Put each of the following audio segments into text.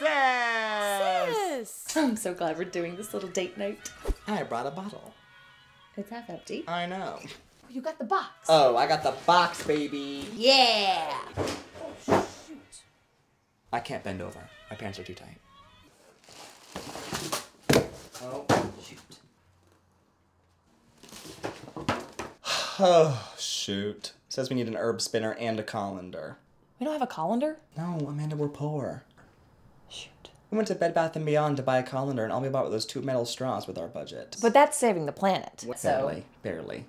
Sis! I'm so glad we're doing this little date night. I brought a bottle. It's half empty. I know. You got the box. Oh, I got the box, baby. Yeah. Oh, shoot. I can't bend over. My pants are too tight. Oh, shoot. Oh, shoot. Says we need an herb spinner and a colander. We don't have a colander? No, Amanda, we're poor. We went to Bed Bath & Beyond to buy a colander, and all we bought were those two metal straws with our budget. But that's saving the planet. barely, barely.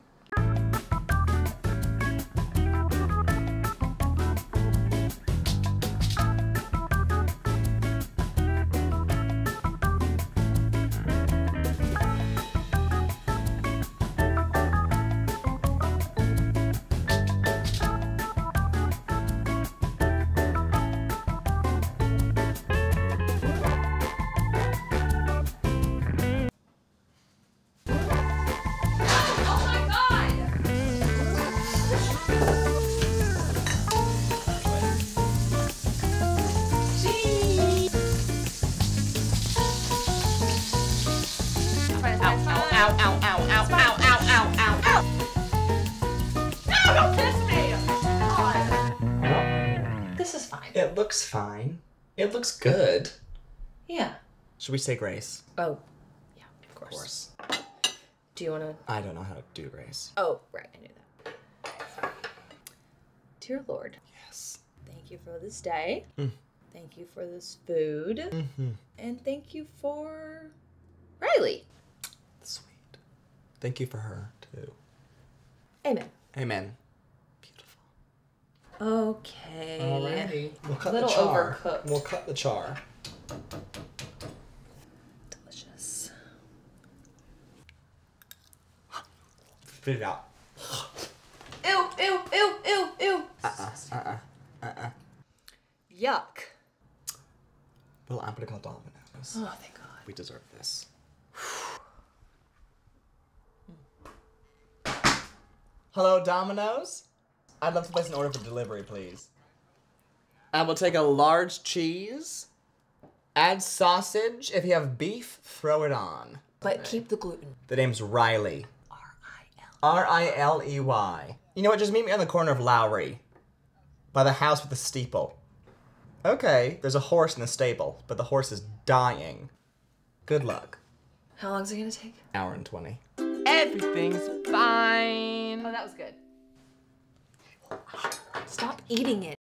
This is fine. It looks fine. It looks good. Yeah. Should we say grace? Oh. Yeah, of Of course. course. Do you want to? I don't know how to do grace. Oh, right. I knew that. Dear Lord, Yes. thank you for this day. Mm. Thank you for this food. Mm-hmm. And thank you for Riley. Sweet. Thank you for her, too. Amen. Amen. Beautiful. Okay. Alrighty. We'll cut Little the char. overcooked. We'll cut the char. Delicious. Spit it out. Ew, ew, ew, ew, ew. Uh-uh. Uh-uh. Uh-uh. Yuck. Well, I'm gonna call Domino's. Oh, thank God. We deserve this. Hello, Domino's? I'd love to place an order for delivery, please. I will take a large cheese. Add sausage. If you have beef, throw it on. But keep the gluten. The name's Riley. R-I-L. R I L E Y. You know what? Just meet me on the corner of Lowry. By the house with the steeple. Okay, there's a horse in the stable, but the horse is dying. Good luck. How long's it gonna take? Hour and 20. Everything's fine. Oh, that was good. Stop eating it.